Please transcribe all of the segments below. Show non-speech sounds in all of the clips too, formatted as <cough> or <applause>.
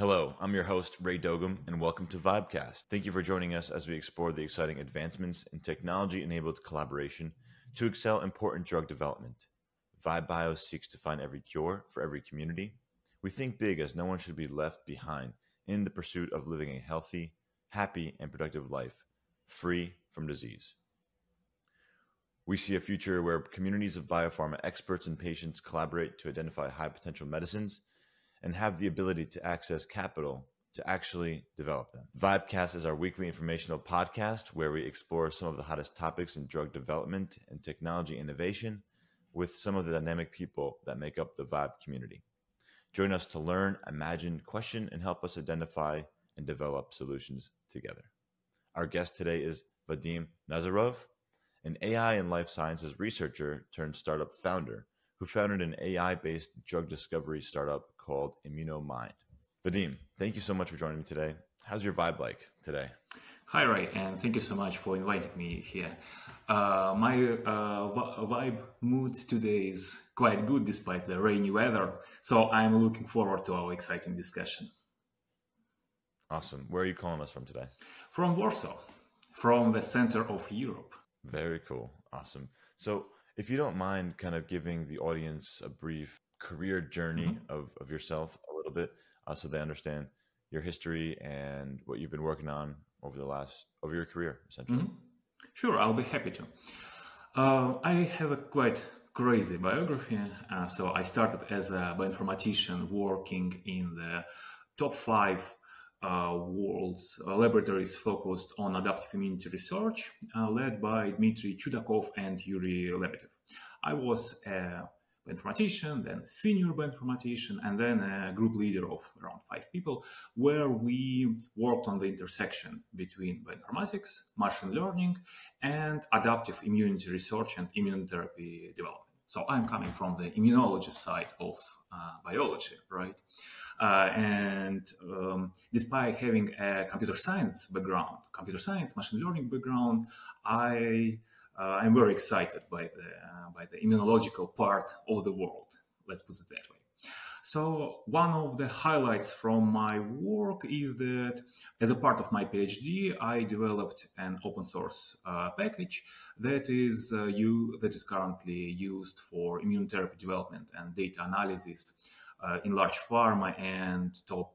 Hello, I'm your host, Ray Dogum, and welcome to Vibecast. Thank you for joining us as we explore the exciting advancements in technology enabled collaboration to excel important drug development. Vibe Bio seeks to find every cure for every community. We think big as no one should be left behind in the pursuit of living a healthy, happy, and productive life, free from disease. We see a future where communities of biopharma experts and patients collaborate to identify high potential medicines and have the ability to access capital to actually develop them. Vibecast is our weekly informational podcast where we explore some of the hottest topics in drug development and technology innovation with some of the dynamic people that make up the Vibe community. Join us to learn, imagine, question, and help us identify and develop solutions together. Our guest today is Vadim Nazarov, an AI and life sciences researcher turned startup founder who founded an AI based drug discovery startup called ImmunoMind. Vadim, thank you so much for joining me today. How's your vibe like today? Hi, Ray, and thank you so much for inviting me here. Uh, my uh, vibe mood today is quite good despite the rainy weather, so I'm looking forward to our exciting discussion. Awesome. Where are you calling us from today? From Warsaw, from the center of Europe. Very cool. Awesome. So, if you don't mind kind of giving the audience a brief career journey mm-hmm. of, of yourself a little bit uh, so they understand your history and what you've been working on over the last over your career essentially mm-hmm. sure i'll be happy to uh, i have a quite crazy biography uh, so i started as a bioinformatician working in the top five uh, world's uh, laboratories focused on adaptive immunity research, uh, led by Dmitry Chudakov and Yuri Lebedev. I was a bioinformatician, then senior bioinformatician, and then a group leader of around five people, where we worked on the intersection between bioinformatics, machine learning, and adaptive immunity research and immunotherapy development. So I'm coming from the immunology side of uh, biology, right? Uh, and um, despite having a computer science background, computer science, machine learning background, I I'm very excited by the uh, by the immunological part of the world. Let's put it that way. So one of the highlights from my work is that as a part of my PhD, I developed an open source uh, package that is uh, you that is currently used for immunotherapy development and data analysis uh, in large pharma and top uh,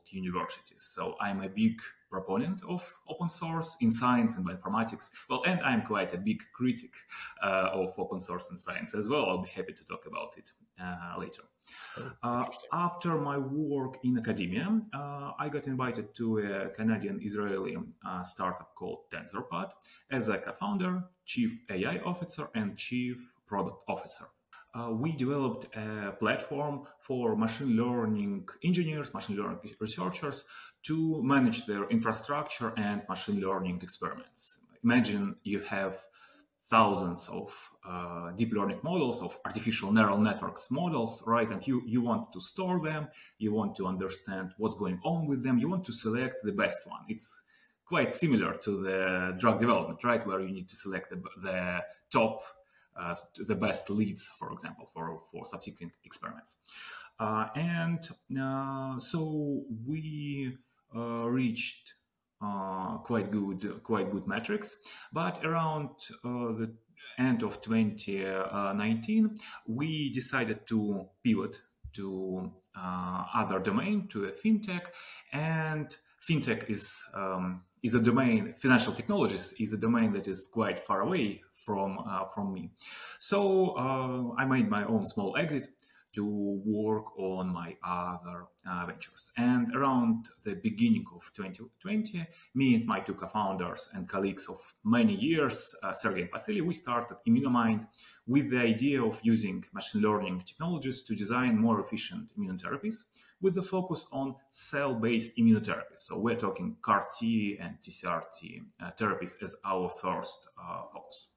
world universities. So I'm a big proponent of open source in science and bioinformatics. Well, and I'm quite a big critic uh, of open source in science as well. I'll be happy to talk about it uh, later. Oh, uh, after my work in academia, uh, I got invited to a Canadian-Israeli uh, startup called TensorPad as a co-founder, chief AI officer, and chief product officer uh, we developed a platform for machine learning engineers, machine learning researchers to manage their infrastructure and machine learning experiments. Imagine you have thousands of uh, deep learning models of artificial neural networks models right? And you you want to store them you want to understand what's going on with them you want to select the best one. It's quite similar to the drug development right? Where you need to select the, the top uh, the best leads, for example, for, for subsequent experiments. Uh, and uh, so we reached quite good, quite good metrics, but around the end of 2019, we decided to pivot to uh, other domain, to a fintech, and fintech is um, is a domain. Financial technologies is a domain that is quite far away from uh, from me. So uh, I made my own small exit to work on my other uh, ventures. And around the beginning of 2020, me and my two co-founders and colleagues of many years, uh, Sergey and Vasily, we started ImmunoMind with the idea of using machine learning technologies to design more efficient immunotherapies with the focus on cell-based immunotherapies. So we're talking CAR-T and TCR-T uh, therapies as our first uh, focus.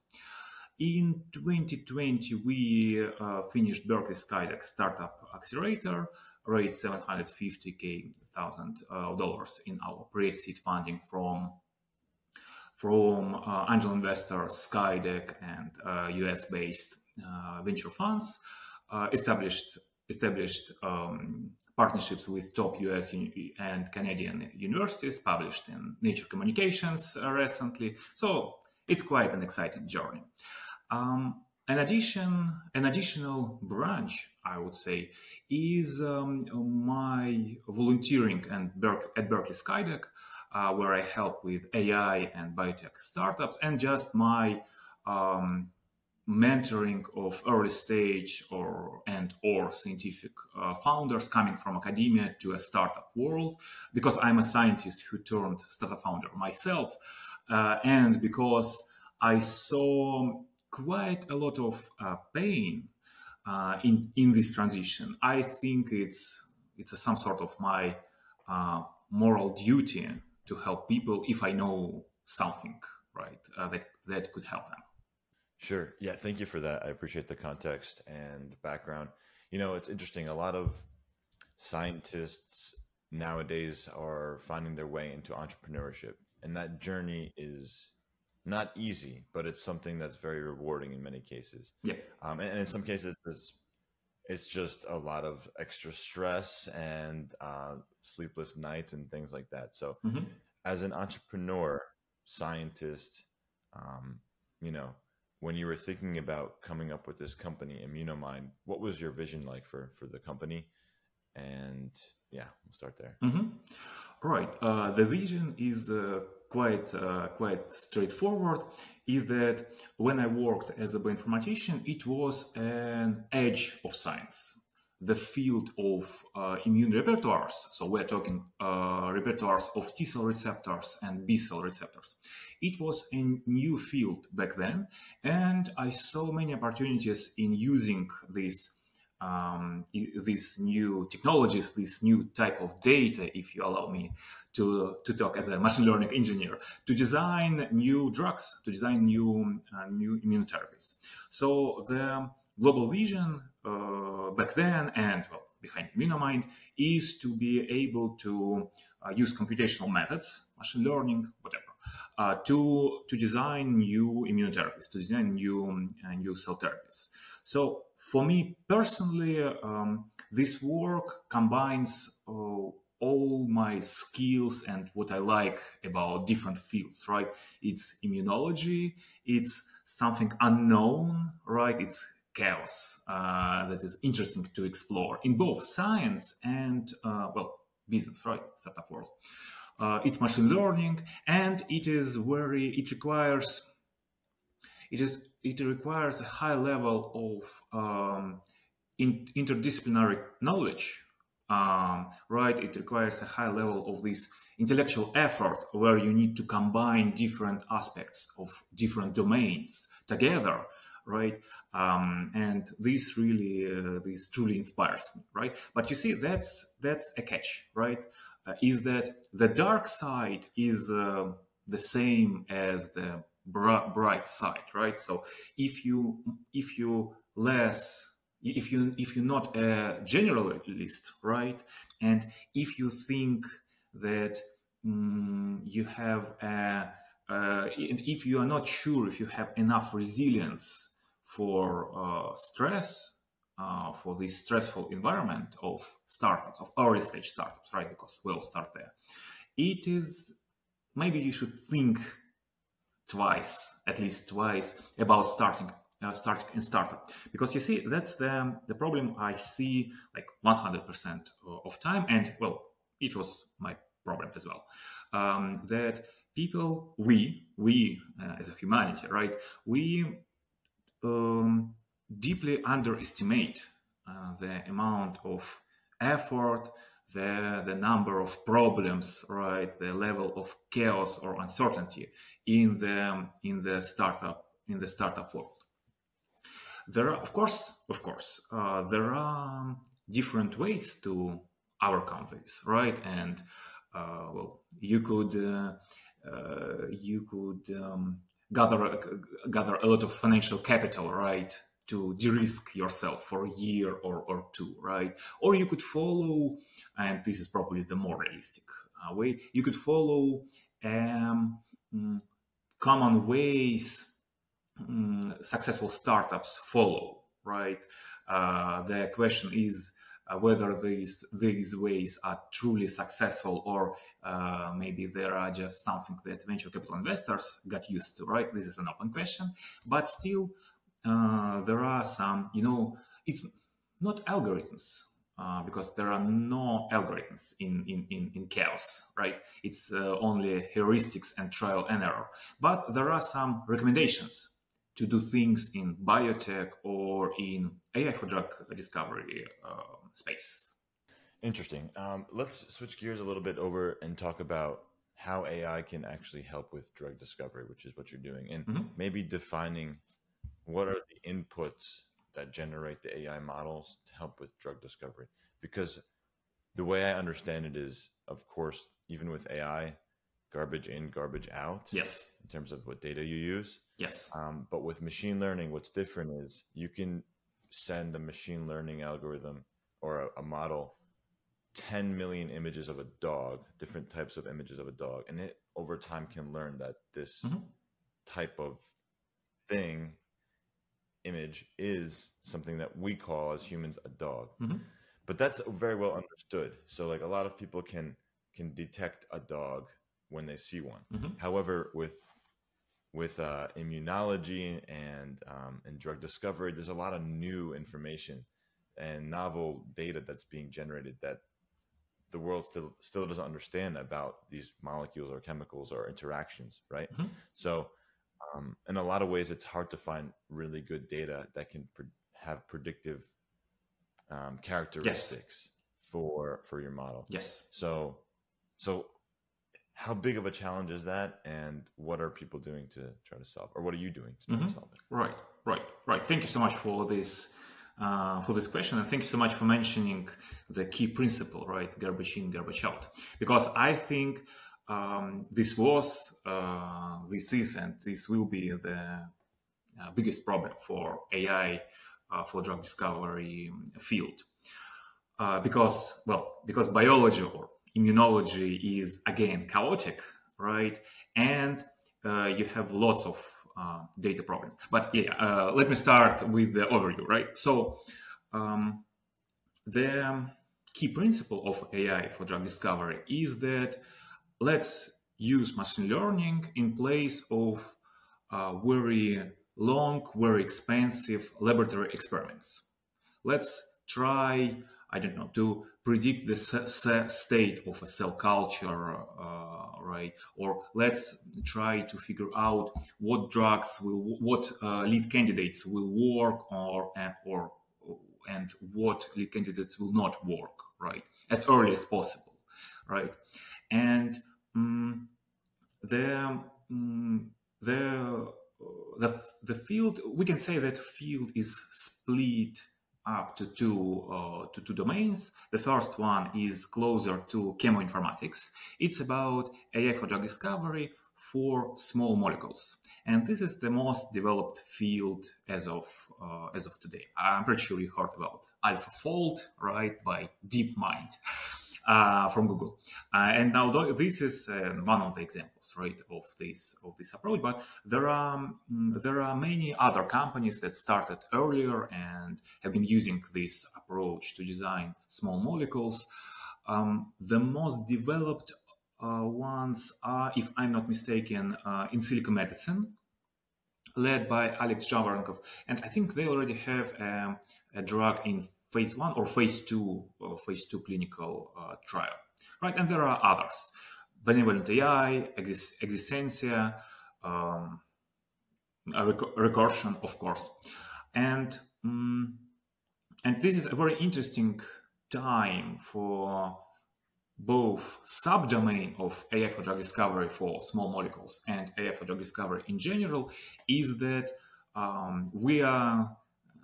In 2020, we uh, finished Berkeley Skydeck Startup Accelerator, raised 750k thousand dollars in our pre-seed funding from from uh, angel investors, Skydeck, and US-based uh, uh, venture funds. Established established um, partnerships with top US and Canadian universities, published in Nature Communications uh, recently. So it's quite an exciting journey. Um, an addition, an additional branch, I would say, is um, my volunteering and at Berkeley Skydeck, uh, where I help with AI and biotech startups, and just my um, mentoring of early stage or and or scientific uh, founders coming from academia to a startup world. Because i'm a scientist who turned startup founder myself uh, and because i saw quite a lot of uh, pain uh, in in this transition i think it's it's a, some sort of my uh, moral duty to help people if i know something right uh, that that could help them Sure. Yeah. Thank you for that. I appreciate the context and background. You know, it's interesting. A lot of scientists nowadays are finding their way into entrepreneurship, and that journey is not easy, but it's something that's very rewarding in many cases. Yeah. Um, and, and, in some cases, it's, it's just a lot of extra stress and uh, sleepless nights and things like that. So, mm-hmm. as an entrepreneur, scientist, um, you know, when you were thinking about coming up with this company, Immunomind, what was your vision like for for the company? And yeah, we'll start there. Mm-hmm. Right. Uh, the vision is uh, quite uh, quite straightforward. Is that when I worked as a bioinformatician, it was an edge of science the field of uh, immune repertoires. So we're talking uh, repertoires of T cell receptors and B cell receptors. It was a new field back then, and I saw many opportunities in using these um, these new technologies, this new type of data, if you allow me to, to talk as a machine learning engineer, to design new drugs, to design new uh, new immunotherapies. So the global vision uh, back then and well, behind Immunomind is to be able to uh, use computational methods, machine learning, whatever, uh, to to design new immunotherapies, to design new uh, new cell therapies. So for me personally, um, this work combines uh, all my skills and what I like about different fields, right? It's immunology, it's something unknown, right? It's chaos uh, that is interesting to explore in both science and uh, well business right? Startup world. Uh, it's machine learning and it is very it requires it is it requires a high level of um, in, interdisciplinary knowledge um, right? It requires a high level of this intellectual effort where you need to combine different aspects of different domains together right? Um, and this really, uh, this truly inspires me, right? But you see, that's that's a catch, right? Uh, is that the dark side is uh, the same as the br- bright side, right? So if you if you less if you if you're not a generalist, right, and if you think that mm, you have a uh, if you are not sure if you have enough resilience for uh, stress, uh, for this stressful environment of startups, of early stage startups, right? Because we'll start there. It is maybe you should think twice, at least twice, about starting uh, starting in startup because you see that's the the problem I see like 100% of time, and well, it was my problem as well. Um, that people, we, we uh, as a humanity, right? We um, deeply underestimate uh, the amount of effort, the, the number of problems, right, the level of chaos or uncertainty in the in the startup in the startup world. There are, of course, of course, uh, there are different ways to overcome this, right? And uh, well, you could uh, uh you could um, gather gather a lot of financial capital, right? To de-risk yourself for a year or, or two, right? Or you could follow, and this is probably the more realistic uh, way, you could follow um, mm, common ways um, successful startups follow, right? Uh, the question is, uh, whether these these ways are truly successful or uh, maybe there are just something that venture capital investors got used to. Right? This is an open question, but still uh, there are some. You know, it's not algorithms. Uh, because there are no algorithms in, in, in, in chaos, right? It's uh, only heuristics and trial and error. But there are some recommendations to do things in biotech or in AI for drug discovery uh, space. Interesting. Um, let's switch gears a little bit over and talk about how AI can actually help with drug discovery, which is what you're doing, and mm-hmm. maybe defining what are the inputs that generate the AI models to help with drug discovery. Because the way I understand it is, of course, even with AI, garbage in, garbage out. Yes. In terms of what data you use. Yes. Um, but with machine learning, what's different is you can send a machine learning algorithm or a, a model 10 million images of a dog, different types of images of a dog, and it over time can learn that this mm-hmm. type of thing image is something that we call as humans a dog. Mm-hmm. But that's very well understood. So like a lot of people can can detect a dog when they see one. Mm-hmm. However, with with uh, immunology and um, and drug discovery, there's a lot of new information and novel data that's being generated that the world still still doesn't understand about these molecules or chemicals or interactions, right? Mm-hmm. So, um, in a lot of ways, it's hard to find really good data that can pre- have predictive um, characteristics yes. for for your model. Yes. So, so how big of a challenge is that and what are people doing to try to solve or what are you doing to mm-hmm. solve it right right right thank you so much for this uh, for this question. And thank you so much for mentioning the key principle right? Garbage in garbage out. Because i think um, this was uh, this is and this will be the uh, biggest problem for ai uh, for drug discovery field. Uh, because well because biology or immunology is again chaotic, right? And uh, you have lots of uh, data problems. But yeah, uh, let me start with the overview, right? So um, the key principle of AI for drug discovery is that let's use machine learning in place of uh, very long, very expensive laboratory experiments. Let's try I don't know, to predict the state of a cell culture, uh, right? Or let's try to figure out what drugs will, what uh, lead candidates will work, or or and what lead candidates will not work, right? As early as possible, right? And um, the um, the the the field we can say that field is split up to two, uh, to two domains. The first one is closer to chemoinformatics. It's about AI for drug discovery for small molecules, and this is the most developed field as of uh, as of today. I'm pretty sure you heard about AlphaFold, right, by DeepMind uh, from Google. Uh, and now this is uh, one of the examples, right, of this of this approach. But there are um, there are many other companies that started earlier and have been using this approach to design small molecules. Um, the most developed uh, ones are, if I'm not mistaken, uh, Insilico Medicine, led by Alex Zhavoronkov, and I think they already have um, a drug in phase one or phase two or phase two clinical uh, trial, right? And there are others, BenevolentAI, Exis- Exscientia, um, rec- recursion, of course, and um, and this is a very interesting time for both subdomain of AI for drug discovery for small molecules and AI for drug discovery in general is that um, we are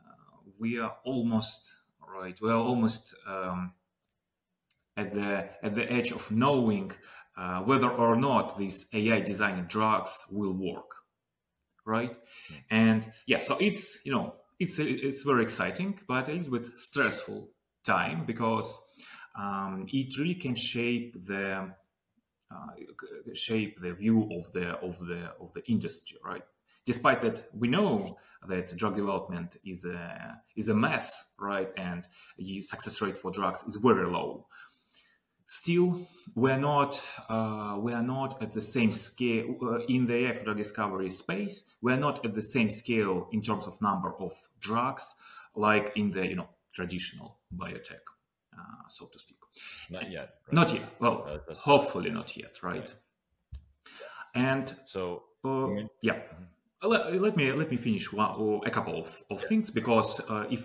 uh, we are almost right? We're almost um, at the at the edge of knowing uh, whether or not these AI designed drugs will work, right? Mm-hmm. And yeah, so it's you know it's it's very exciting, but a little bit stressful time because um, it really can shape the uh, shape the view of the of the of the industry, right? Despite that we know that drug development is a is a mess, right? And the success rate for drugs is very low. Still, we're not uh, we are not at the same scale uh, in the drug discovery space. We're not at the same scale in terms of number of drugs, like in the you know traditional biotech, uh, so to speak. Not yet. Right? Not yet. Well, hopefully not yet, right? right. And so, uh, yeah. Let, let, me let me finish one, or a couple of, of things because uh, if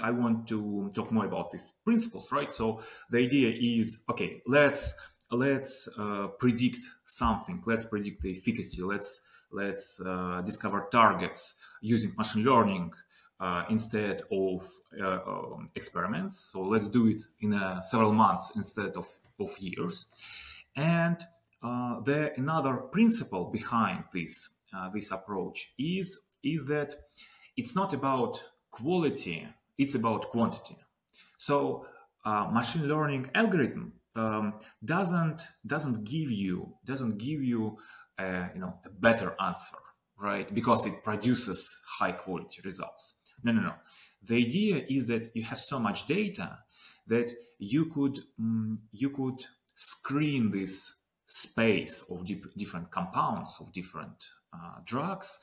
I want to talk more about these principles, right? So the idea is okay. Let's let's uh, predict something. Let's predict the efficacy. Let's let's uh, discover targets using machine learning uh, instead of uh, um, experiments. So let's do it in uh, several months instead of of years. And the another principle behind this uh, this approach is is that it's not about quality it's about quantity. So uh, machine learning algorithm um, doesn't doesn't give you doesn't give you a, you know a better answer right? Because it produces high quality results. No no no. The idea is that you have so much data that you could um, you could screen this space of different compounds of different uh, drugs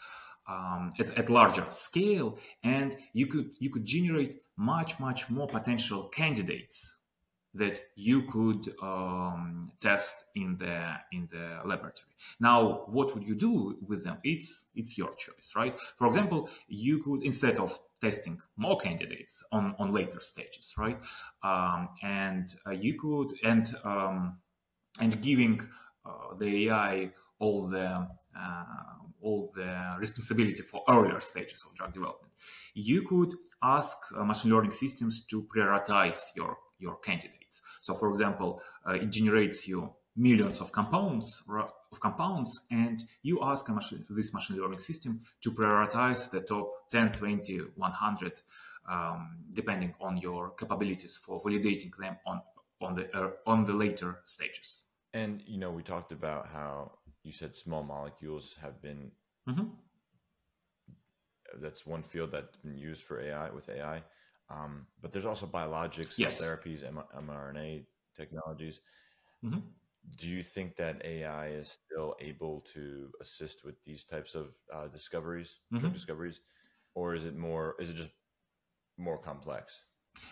um, at, at, larger scale, and you could you could generate much much more potential candidates that you could um, test in the in the laboratory. Now, what would you do with them? It's it's your choice, right? For example, you could instead of testing more candidates on on later stages, right? Um, and uh, you could and um, and giving uh, the AI all the uh, all the responsibility for earlier stages of drug development. You could ask uh, machine learning systems to prioritize your your candidates. So, for example, uh, it generates you millions of compounds of compounds, and you ask machine, this machine learning system to prioritize the top 10, 20, 100, um, depending on your capabilities for validating them on on the uh, on the later stages. And you know, we talked about how you said small molecules have been. Mm-hmm. That's one field that's been used for AI with AI, um, but there's also biologics, yes. therapies, mRNA technologies. Mm-hmm. Do you think that AI is still able to assist with these types of uh, discoveries, mm-hmm. discoveries, or is it more? Is it just more complex?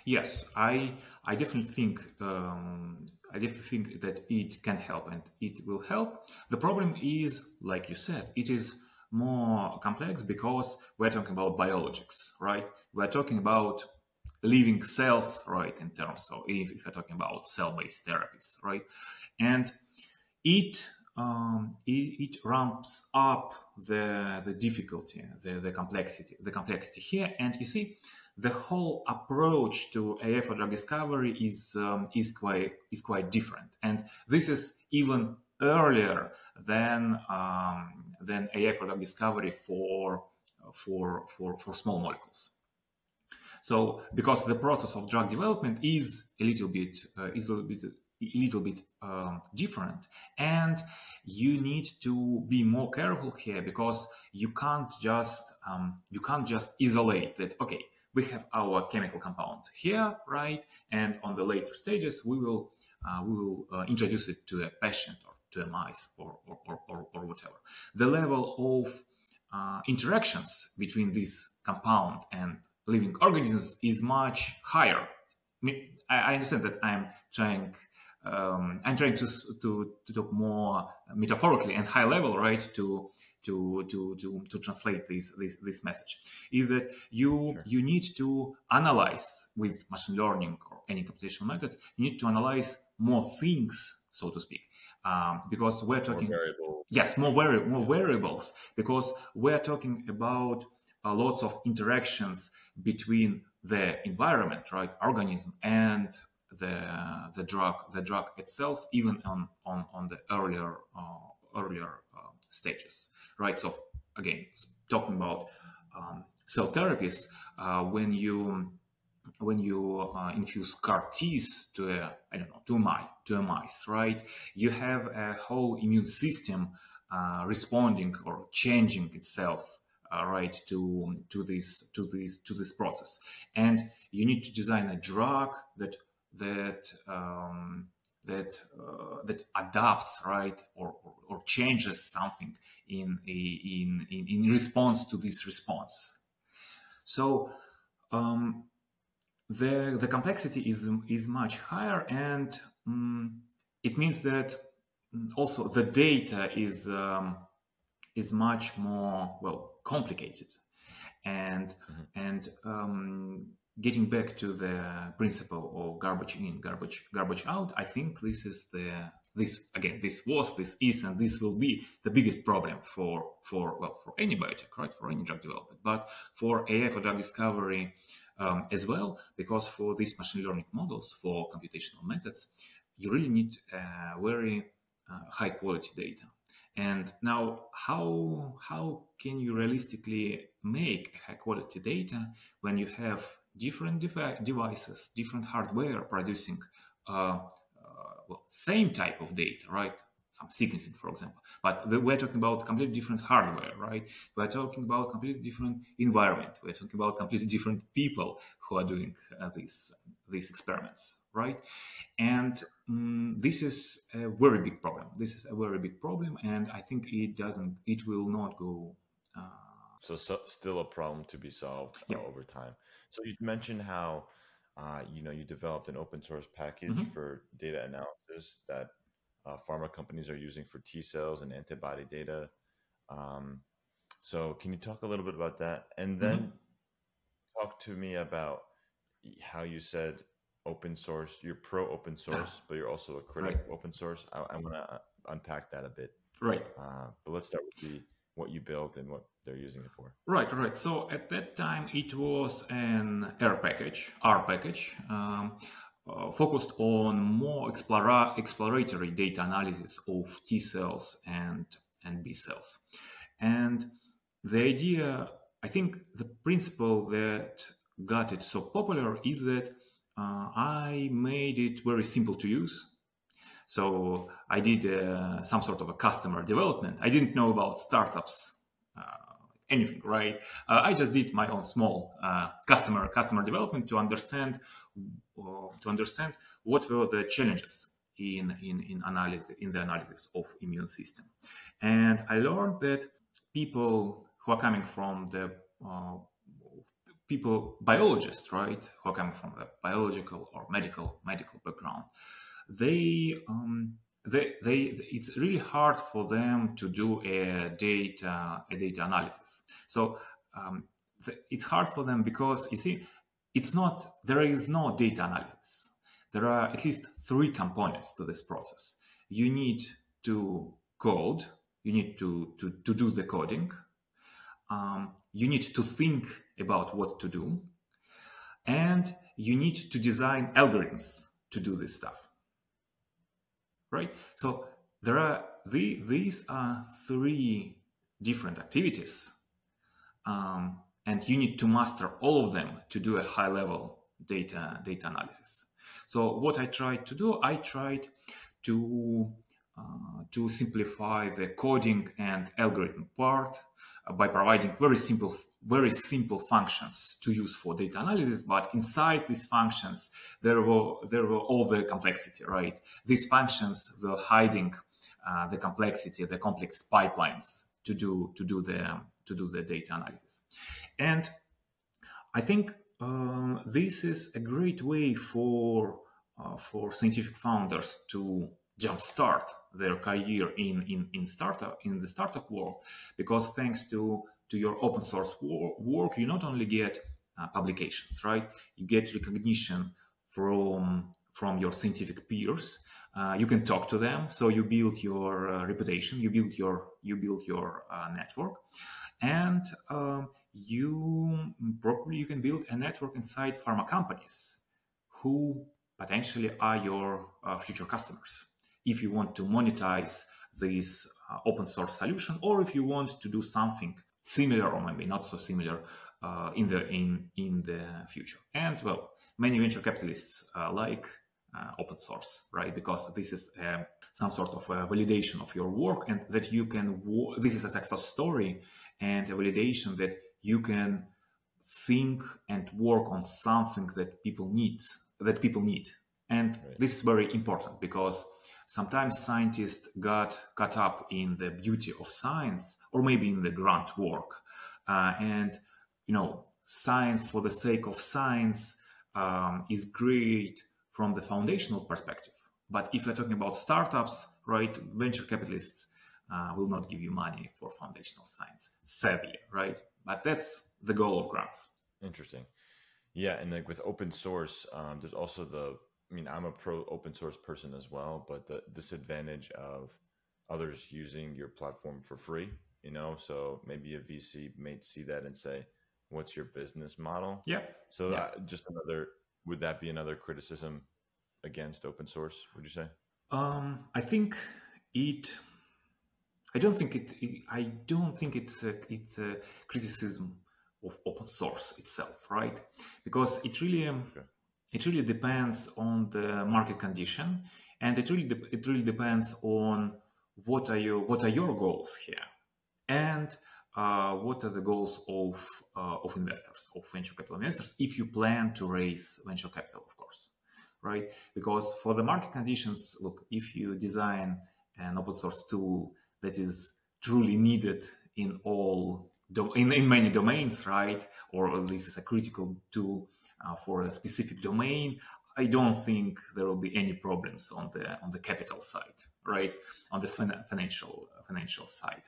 Yes, I I definitely think um, I definitely think that it can help and it will help. The problem is, like you said, it is more complex because we're talking about biologics, right? We're talking about living cells, right? In terms of if, if we're talking about cell-based therapies, right? And it um, it, it, ramps up the the difficulty, the, the complexity, the complexity here. And you see, the whole approach to AI for drug discovery is um, is quite is quite different, and this is even earlier than um, than AI for drug discovery for for for for small molecules. So, because the process of drug development is a little bit uh, is a little bit a little bit um, different and you need to be more careful here because you can't just um, you can't just isolate that okay we have our chemical compound here, right? And on the later stages, we will uh, we will uh, introduce it to a patient or to a mice or or, or, or, or whatever. The level of uh, interactions between this compound and living organisms is much higher. I understand that I'm trying um, I'm trying to, to to talk more metaphorically and high level, right? To to to to, to translate this, this this message is that you sure. you need to analyze with machine learning or any computational methods you need to analyze more things so to speak um, because we're talking more yes more vari- more variables because we're talking about uh, lots of interactions between the environment right organism and the the drug the drug itself even on on on the earlier uh, earlier uh, stages right? So again, talking about um, cell therapies, uh, when you when you uh, infuse CAR Ts to a I don't know to a mice to a mice, right? You have a whole immune system uh, responding or changing itself uh, right to to this to this to this process and you need to design a drug that that um, that uh, that adapts right or, or, or changes something in, in in in response to this response so um, the the complexity is is much higher and um, it means that mm, also the data is um, is much more well complicated and mm-hmm. and um, getting back to the principle of garbage in garbage garbage out i think this is the this again this was this is and this will be the biggest problem for for well for any biotech right? For any drug development. But for ai for drug discovery um, as well because for these machine learning models for computational methods you really need uh, very uh, high quality data. And now, how how can you realistically make high quality data when you have different devi- devices, different hardware producing uh, uh, well, same type of data, right? Some sequencing, for example. But we're talking about completely different hardware, right? We're talking about completely different environment. We're talking about completely different people who are doing uh, these these experiments, right? And um, this is a very big problem. This is a very big problem, and I think it doesn't, it will not go. Uh, so, so, still a problem to be solved uh, yeah. over time. So you mentioned how uh, you know you developed an open source package mm-hmm. for data analysis that uh, pharma companies are using for T cells and antibody data. Um, so can you talk a little bit about that, and then mm-hmm. talk to me about how you said open source. You're pro open source, <sighs> but you're also a critic right. open source. I, I want to uh, unpack that a bit. Right. Uh, but let's start with the what you built and what they're using it for. Right, right. So at that time, it was an R package, R package, um, uh, focused on more explora- exploratory data analysis of T cells and and B cells, and the idea, I think, the principle that got it so popular is that uh, I made it very simple to use. So I did uh, some sort of a customer development. I didn't know about startups, uh, anything, right? Uh, I just did my own small uh, customer customer development to understand uh, to understand what were the challenges in, in, in analysis in the analysis of immune system, and I learned that people who are coming from the people, biologists, right, who coming from the biological or medical medical background, they um, they they it's really hard for them to do a data a data analysis. So um, it's hard for them because you see, it's not there is no data analysis. There are at least three components to this process. You need to code. You need to to, to do the coding. Um, you need to think about what to do. And you need to design algorithms to do this stuff. Right? So there are the, these are three different activities. Um, and you need to master all of them to do a high level data data analysis. So what I tried to do, I tried to uh, to simplify the coding and algorithm part by providing very simple very simple functions to use for data analysis, but inside these functions, there were there were all the complexity, right? These functions were hiding uh, the complexity, the complex pipelines to do to do the to do the data analysis, and I think um, this is a great way for uh, for scientific founders to jumpstart their career in, in in startup in the startup world because thanks to to your open source work, you not only get uh, publications, right? You get recognition from from your scientific peers. Uh, you can talk to them, so you build your uh, reputation, you build your you build your uh, network, and um, you probably you can build a network inside pharma companies who potentially are your uh, future customers. If you want to monetize this uh, open source solution, or if you want to do something similar or maybe not so similar uh, in the in in the future. And well, many venture capitalists uh, like uh, open source, right? Because this is a some sort of a validation of your work and that you can this is a success story and a validation that you can think and work on something that people need that people need and right. this is very important because sometimes scientists got caught up in the beauty of science or maybe in the grunt work. Uh, and you know science for the sake of science um, is great from the foundational perspective. But if we're talking about startups right venture capitalists uh, will not give you money for foundational science sadly right? But that's the goal of grants interesting. Yeah and like with open source um, there's also the I mean, I'm a pro open source person as well, but the disadvantage of others using your platform for free, you know, so maybe a VC may see that and say, what's your business model? Yeah. So yeah. That, just another, would that be another criticism against open source, would you say? Um, I think it, I don't think it, it I don't think it's a, it's a criticism of open source itself, right? Because it really, um, okay it really depends on the market condition and it really it really depends on what are your what are your goals here and uh, what are the goals of uh, of investors of venture capital investors if you plan to raise venture capital of course right? Because for the market conditions look if you design an open source tool that is truly needed in all in, in many domains right? Or this is a critical tool uh, for a specific domain, I don't think there will be any problems on the on the capital side, right? On the fin- financial financial side.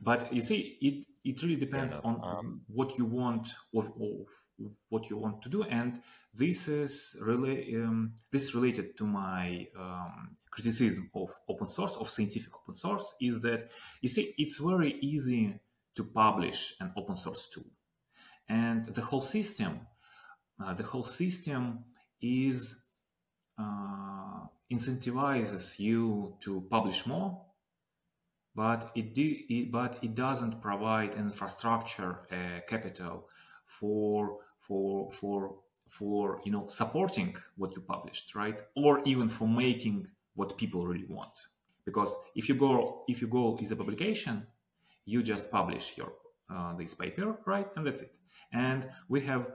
But you see, it it really depends on um, what you want or, or, what you want to do, and this is really um, this related to my um, criticism of open source of scientific open source is that you see it's very easy to publish an open source tool, and the whole system uh, the whole system is uh, incentivizes you to publish more, but it, it, but it doesn't provide infrastructure uh, capital for for for for you know supporting what you published, right? Or even for making what people really want. Because if you go if you go is a publication, you just publish your uh, this paper, right? And that's it. And we have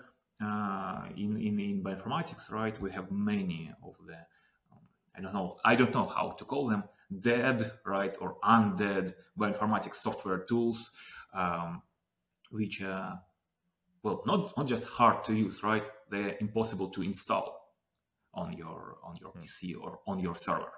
in, in, in bioinformatics, right, we have many of the, um, I don't know, I don't know how to call them, dead, right, or undead bioinformatics software tools, um, which, are, well, not, not just hard to use, right, they're impossible to install on your, on your mm. PC or on your server.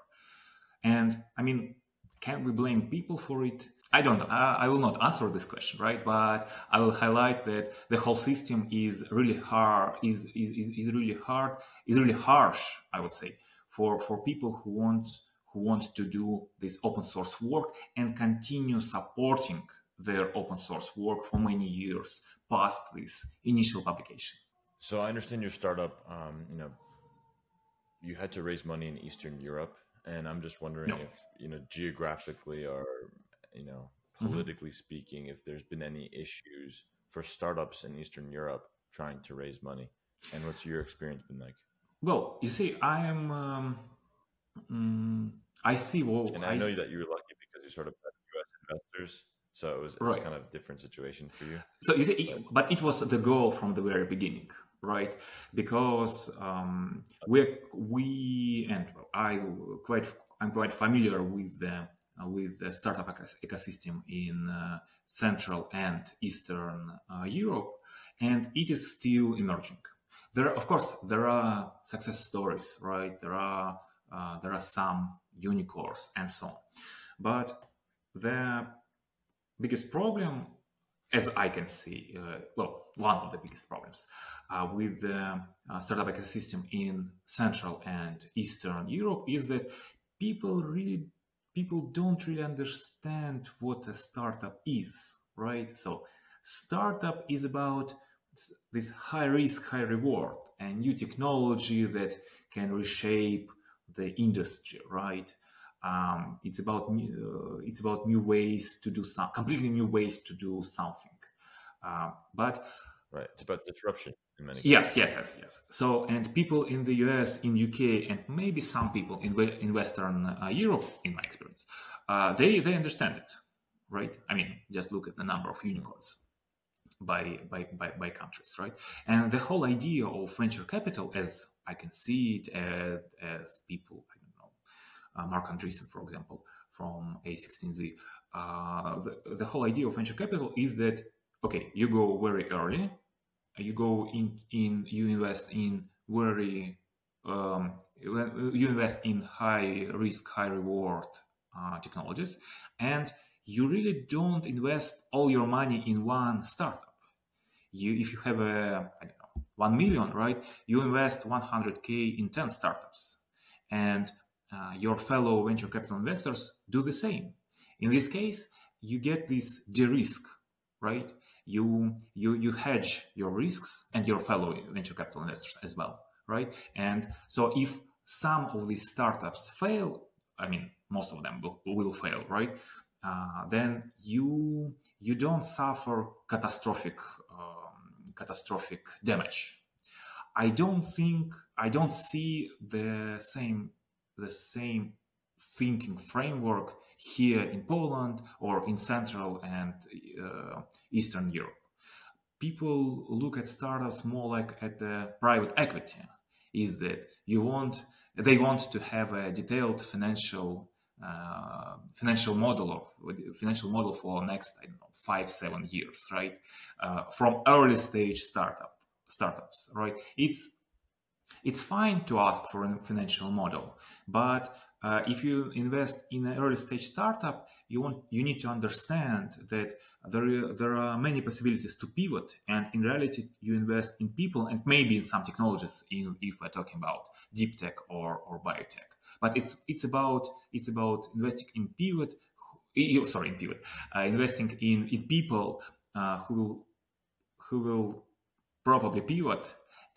And I mean, can we blame people for it? I don't. I, will not answer this question, right? But I will highlight that the whole system is really hard, is, is, is really hard, is really harsh, I would say, for, for people who want who want to do this open source work and continue supporting their open source work for many years past this initial publication. So I understand your startup, um, you know, you had to raise money in Eastern Europe, and I'm just wondering no. if you know geographically or you know, mm-hmm. politically mm-hmm. speaking, if there's been any issues for startups in Eastern Europe trying to raise money, and what's your experience been like? Well, you see, I am. Um, um, I see. Well, and I, I, know that you were lucky because you sort of had U.S. investors, so it was, right. kind of different situation for you. So you see, but it was the goal from the very beginning, right? Because um, we we and I quite I'm quite familiar with the with the startup ecosystem in uh, Central and Eastern uh, Europe, and it is still emerging. There, of course, there are success stories, right? There are there are some unicorns and so on, but the biggest problem as I can see, uh, well, one of the biggest problems uh, with the uh, startup ecosystem in Central and Eastern Europe is that people really people don't really understand what a startup is, right? So, startup is about this high risk, high reward, and new technology that can reshape the industry, right? Um, it's about new, uh, it's about new ways to do some completely new ways to do something. Uh, but Right. It's about disruption Yes, yes, yes, yes. So, and people in the US, in UK, and maybe some people in in Western uh, Europe, in my experience, uh, they they understand it, right? I mean, just look at the number of unicorns by by by, by countries, right? And the whole idea of venture capital, as I can see it, as as people, I don't know, uh, Marc Andreessen, for example, from A16Z, uh, the, the whole idea of venture capital is that okay, you go very early you go in in you invest in very um, you invest in high risk high reward uh, technologies and you really don't invest all your money in one startup. You if you have a i don't know 1 million right you invest 100k in 10 startups. And uh, your fellow venture capital investors do the same. In this case you get this de-risk right you you you hedge your risks and your fellow venture capital investors as well right? And so if some of these startups fail i mean most of them will, will fail right? Uh, then you you don't suffer catastrophic um, catastrophic damage. I don't think i don't see the same the same thinking framework here in Poland or in Central and uh, Eastern Europe. People look at startups more like at the private equity. Is that you want they want to have a detailed financial uh, financial model of financial model for next I don't know five seven years right uh, from early stage startup startups right it's it's fine to ask for a financial model but uh, if you invest in an early stage startup, you want you need to understand that there there are many possibilities to pivot, and in reality, you invest in people and maybe in some technologies. In, if we're talking about deep tech or or biotech, but it's it's about it's about investing in pivot. Sorry, in pivot, uh, investing in in people uh, who will who will probably pivot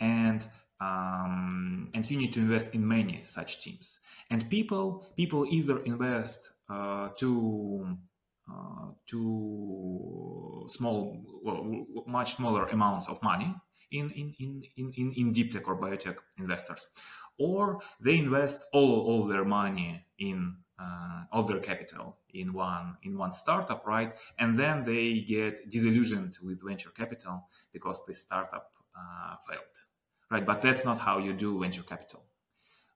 and um, and you need to invest in many such teams. And people people either invest uh, to uh, to small, well, much smaller amounts of money in in, in, in, in deep tech or biotech investors, or they invest all, all their money in uh, all their capital in one in one startup, right? And then they get disillusioned with venture capital because the startup uh, failed right? But that's not how you do venture capital,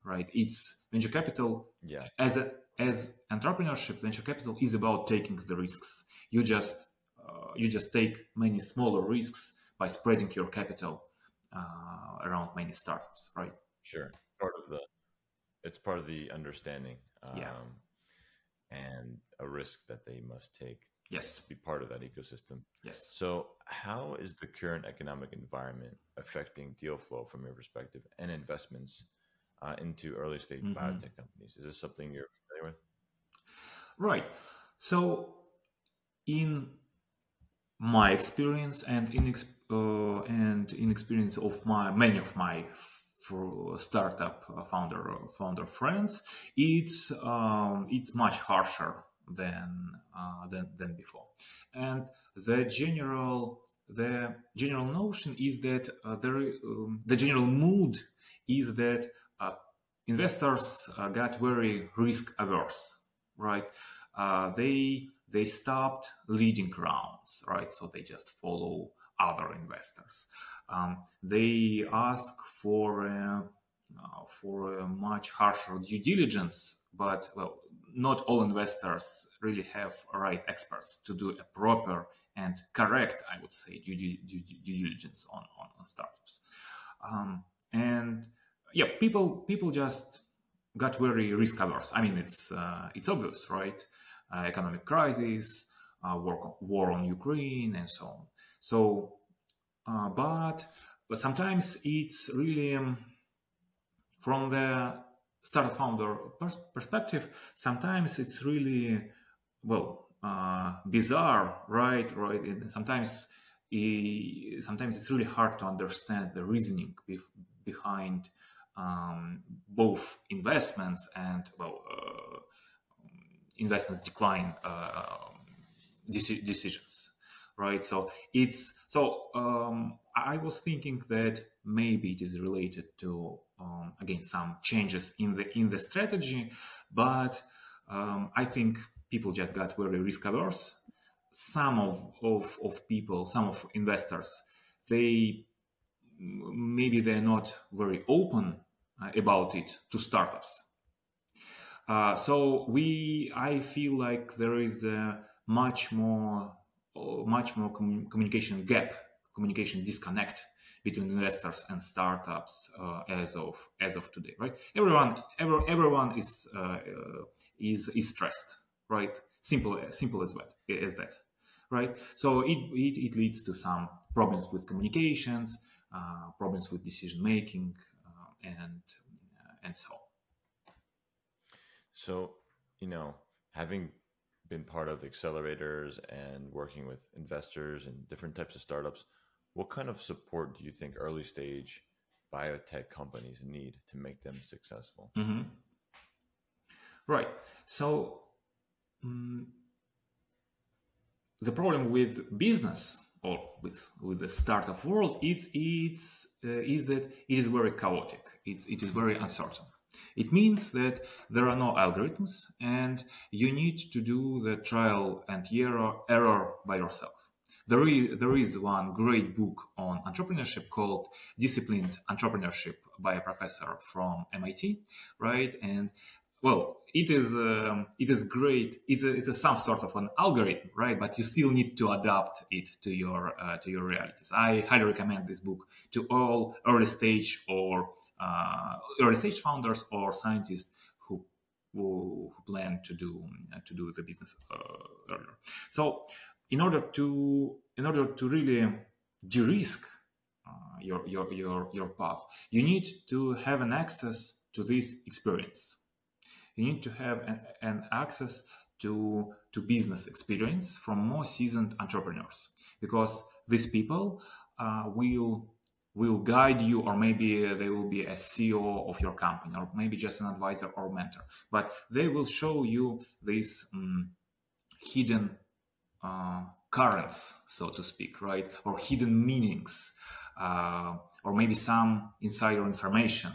right? It's venture capital yeah. as a as entrepreneurship. Venture capital is about taking the risks. You just uh, you just take many smaller risks by spreading your capital uh, around many startups, right? Sure, part of the it's part of the understanding. Um, yeah. And a risk that they must take yes. be part of that ecosystem. Yes. So how is the current economic environment affecting deal flow from your perspective and investments uh, into early stage mm-hmm. biotech companies? Is this something you're familiar with? Right. So in my experience and in uh, and in experience of my many of my for startup founder founder friends it's um, it's much harsher than uh, than than before. And the general the general notion is that uh, the um, the general mood is that uh, investors uh, got very risk averse, right? Uh, they they stopped leading rounds, right? So they just follow other investors. Um, they ask for uh, for a much harsher due diligence, but well, not all investors really have right experts to do a proper and correct, I would say, due, due, due, due diligence on, on, on startups. Um, and yeah, people people just got very risk averse. I mean, it's uh, it's obvious, right? Uh, economic crisis, uh, war, war on Ukraine, and so on. So, uh, but but sometimes it's really um, from the startup founder pers- perspective, sometimes it's really well uh, bizarre, right? Right, and sometimes sometimes it's really hard to understand the reasoning behind um, both investments and well uh, investments decline uh, deci- decisions right so it's so um, I was thinking that maybe it is related to um, again some changes in the in the strategy, but um, I think people just got very risk averse. Some of, of of people, some of investors, they maybe they're not very open uh, about it to startups. Uh, so we, I feel like there is a much more, much more com- communication gap communication disconnect between investors and startups uh, as of as of today right? Everyone every, everyone is uh, uh, is is stressed right? Simple simple as that as that right? So it, it, it leads to some problems with communications uh, problems with decision making uh, and uh, and so so you know having been part of accelerators and working with investors and different types of startups what kind of support do you think early stage biotech companies need to make them successful? Mm-hmm. Right. So um, the problem with business or with with the startup world it's it's uh, is that it is very chaotic. It, it is very uncertain. It means that there are no algorithms and you need to do the trial and error, error by yourself. There is, there is one great book on entrepreneurship called Disciplined Entrepreneurship by a professor from MIT, right? And well, it is um, it is great. It's a, it's a, some sort of an algorithm, right? But you still need to adapt it to your uh, to your realities. I highly recommend this book to all early stage or uh, early stage founders or scientists who who, plan to do uh, to do the business uh, earlier. So in order to in order to really de-risk uh, your, your your your path you need to have an access to this experience. You need to have an, an access to to business experience from more seasoned entrepreneurs because these people uh, will will guide you or maybe they will be a ceo of your company or maybe just an advisor or mentor but they will show you these um, hidden uh, currents, so to speak, right? Or hidden meanings, uh, or maybe some insider information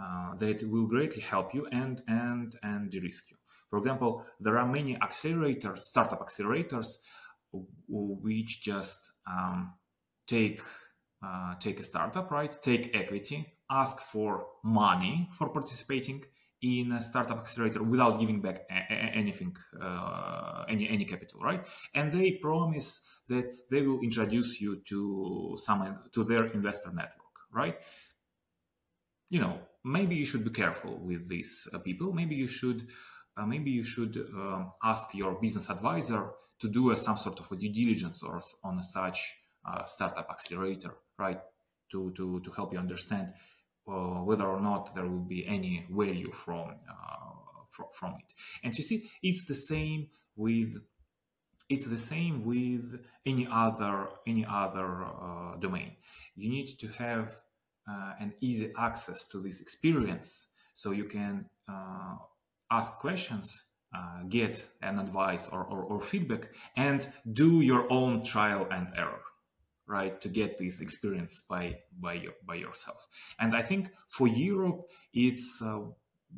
uh, that will greatly help you and and and de-risk you. For example, there are many accelerators, startup accelerators, which just um, take uh, take a startup, right? Take equity, ask for money for participating, in a startup accelerator without giving back anything, uh, any any capital, right? And they promise that they will introduce you to some to their investor network, right? You know, maybe you should be careful with these uh, people. Maybe you should, uh, maybe you should um, ask your business advisor to do a, some sort of a due diligence or on such uh, startup accelerator, right? To to to help you understand uh, whether or not there will be any value from, uh, from from it. And you see, it's the same with it's the same with any other any other uh, domain. You need to have uh, an easy access to this experience, so you can ask questions, uh, get an advice or, or, or, feedback, and do your own trial and error right to get this experience by by your, by yourself. And i think for europe it's uh,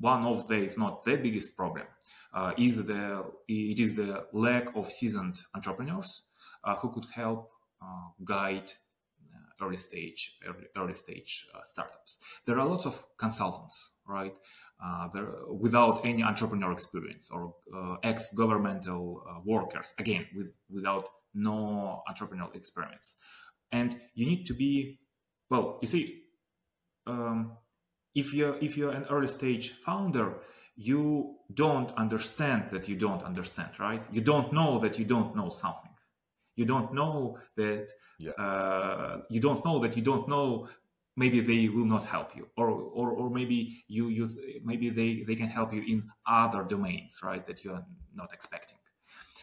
one of the if not the biggest problem uh, is the it is the lack of seasoned entrepreneurs uh, who could help uh, guide uh, early stage early, early stage uh, startups. There are lots of consultants right? There, without any entrepreneur experience or ex-governmental workers again with without no entrepreneurial experiments and you need to be well you see um, if you're if you're an early stage founder you don't understand that you don't understand right? You don't know that you don't know something. You don't know that yeah. uh, you don't know that you don't know maybe they will not help you or or, or maybe you you maybe they they can help you in other domains right that you're not expecting.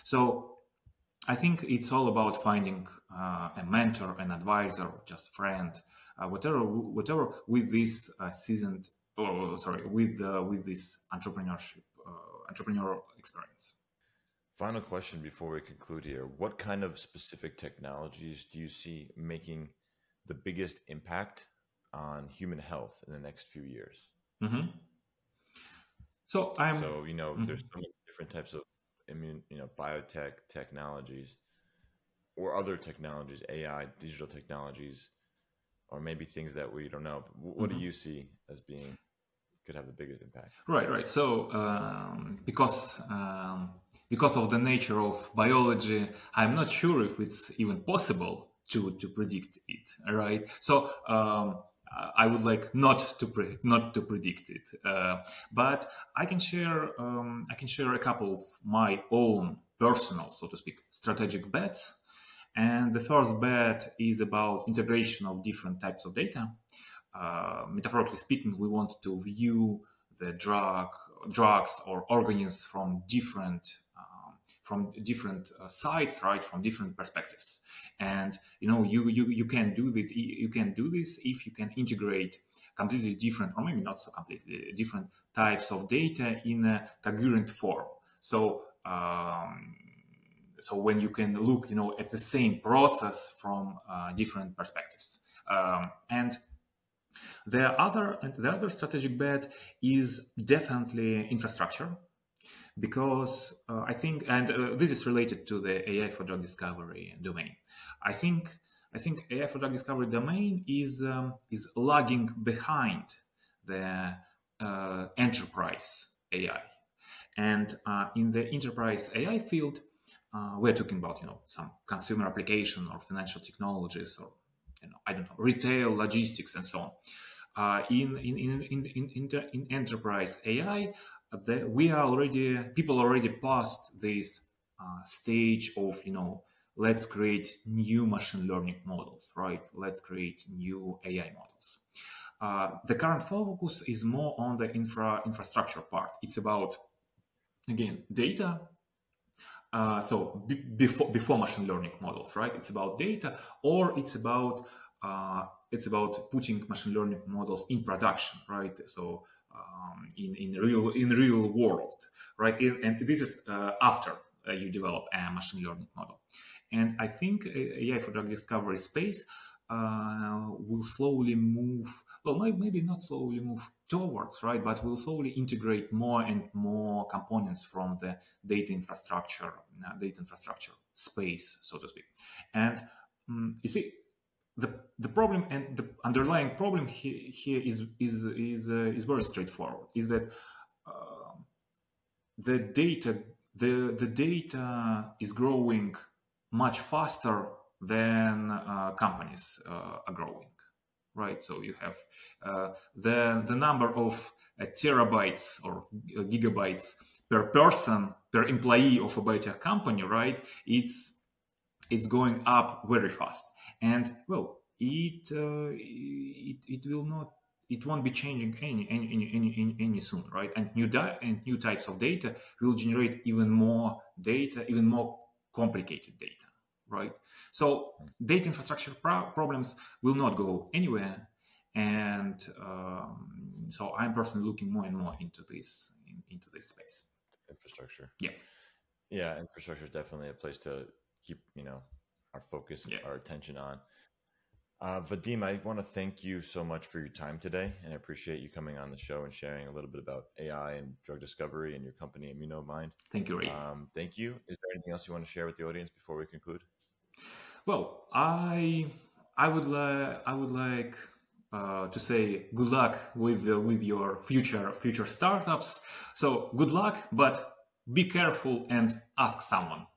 So I think it's all about finding uh, a mentor, an advisor, just friend, uh, whatever, whatever with this uh, seasoned, or sorry, with uh, with this entrepreneurship, uh, entrepreneurial experience. Final question before we conclude here: What kind of specific technologies do you see making the biggest impact on human health in the next few years? Mm-hmm. So I'm. So you know, mm-hmm. there's so many different types of immune, you know, biotech technologies, or other technologies, AI, digital technologies, or maybe things that we don't know. What mm-hmm. do you see as being could have the biggest impact? Right, right. So um, because um, because of the nature of biology, I'm not sure if it's even possible to to predict it. Right. So. Um, I would like not to pre- not to predict it, uh, but I can share um, I can share a couple of my own personal, so to speak, strategic bets and the first bet is about integration of different types of data. Uh, metaphorically speaking, we want to view the drug, drugs or organisms from different from different uh, sides, right? From different perspectives, and you know, you you you can do that. You can do this if you can integrate completely different, or maybe not so completely different types of data in a coherent form. So um, so when you can look you know at the same process from uh, different perspectives um, and the other and the other strategic bet is definitely infrastructure because uh, i think and uh, this is related to the ai for drug discovery domain i think i think ai for drug discovery domain is um, is lagging behind the uh, enterprise ai and uh, in the enterprise ai field uh, we're talking about you know some consumer application or financial technologies or you know I don't know retail logistics and so on. Uh, in, in, in, in, in, in, enterprise AI, we are already people already passed this uh, stage of you know let's create new machine learning models, right? Let's create new AI models. Uh, the current focus is more on the infra infrastructure part. It's about again data uh, so before before machine learning models, right? It's about data, or it's about uh, it's about putting machine learning models in production, right? So um, in in real in real world, right? And this is uh, after uh, you develop a machine learning model. And I think AI for drug discovery space uh, will slowly move. Well, maybe not slowly move towards, right? But will slowly integrate more and more components from the data infrastructure, uh, data infrastructure space, so to speak. And um, you see, the the problem and the underlying problem here, here is is is uh, is very straightforward. Is that uh, the data the the data is growing much faster than uh, companies uh, are growing right? So you have uh, the the number of uh, terabytes or gigabytes per person per employee of a biotech company, right? It's it's going up very fast, and well, it uh, it it will not. It won't be changing any any any any, any soon, right? And new di- and new types of data will generate even more data, even more complicated data right? So data infrastructure pro- problems will not go anywhere, and um, so I'm personally looking more and more into this in, into this space. Infrastructure. Yeah. Yeah, infrastructure is definitely a place to keep you know our focus, yeah. our attention on. Uh, Vadim, I want to thank you so much for your time today, and I appreciate you coming on the show and sharing a little bit about AI and drug discovery and your company, Immunomind. Thank you, Ray. Um, thank you. Is there anything else you want to share with the audience before we conclude? Well, I I would like I would like uh, to say good luck with uh, with your future future startups. So good luck, but be careful and ask someone.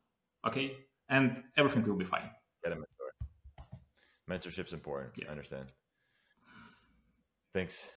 Okay, and everything will be fine. Get a mentor. Mentorship's important. Yeah. I understand. Thanks.